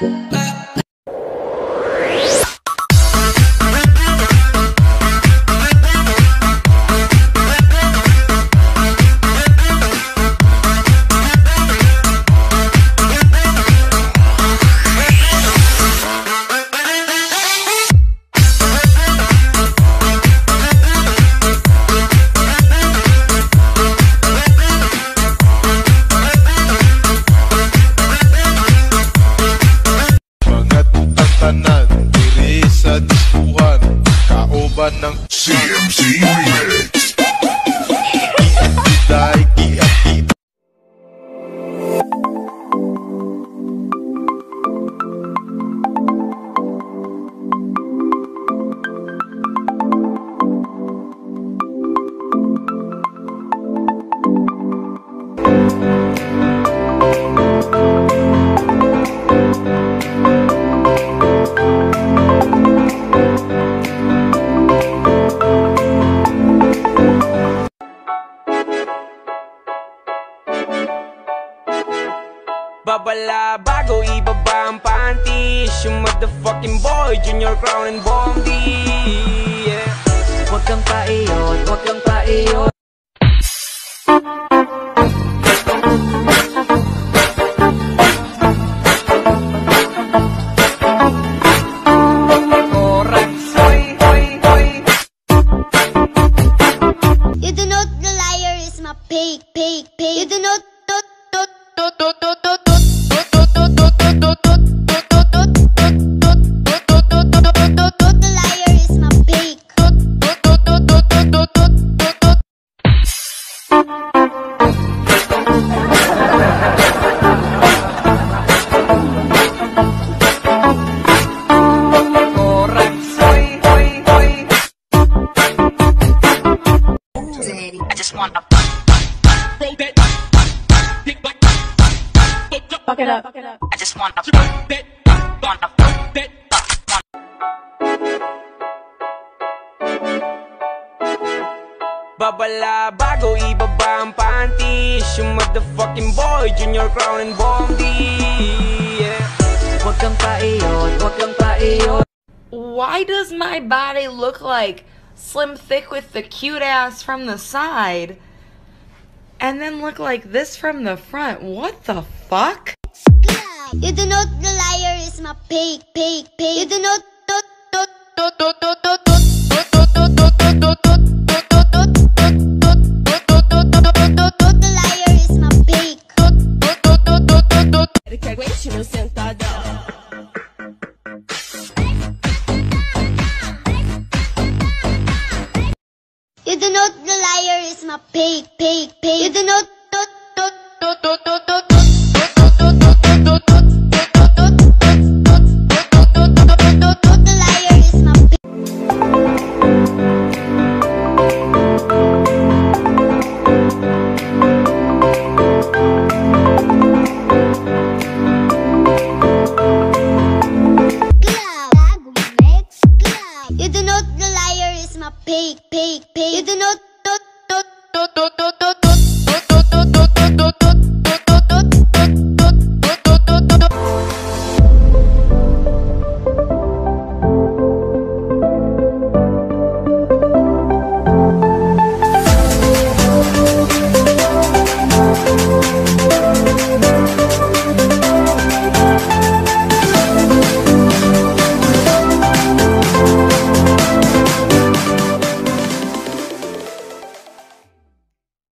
Bye. Sa Kauban ng CMC Remix. Kiat, fucking boy Junior Crown and Bondi yeah. Huwag kang paiyon, huwag kang paiyon pig, pig, pig. You do not, dot, dot, dot, dot, dot. Just wanna fuck, fuck, fuck. Fuck it up. I just wanna fuck, fuck, wanna fuck, fuck, wanna Babala bago ibaba ang panties Yung motherfucking boy, Junior Crown and Bombay yeah. Huwag kang paiyot, huwag kang paiyot Why does my body look like Slim Thick with the cute ass from the side and then look like this from the front? What the fuck? You do not the liar is my pig, pig, pig. You do not my pig, pig, pig. You do not, dot, do, do, do, do, do, do, do the liar is my pig, pig, pig. You do not